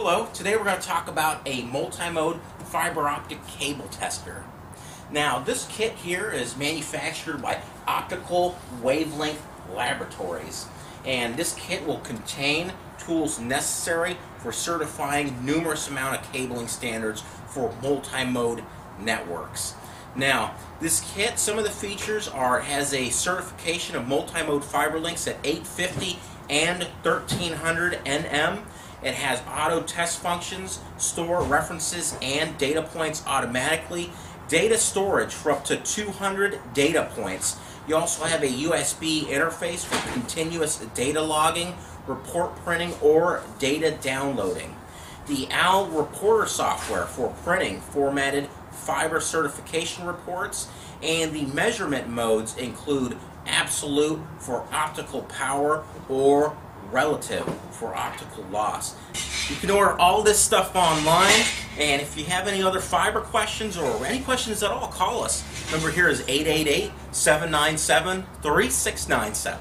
Hello, today we're going to talk about a multi-mode fiber optic cable tester. Now this kit here is manufactured by Optical Wavelength Laboratories and this kit will contain tools necessary for certifying numerous amount of cabling standards for multi-mode networks. Now, this kit, some of the features are has a certification of multi-mode fiber links at 850 and 1300 NM. It has auto test functions, store references and data points automatically, data storage for up to 200 data points. You also have a USB interface for continuous data logging, report printing, or data downloading. The OWL Reporter software for printing formatted fiber certification reports, and the measurement modes include absolute for optical power or relative for optical loss. You can order all this stuff online, and if you have any other fiber questions or any questions at all, call us. Number here is 888 797 3697.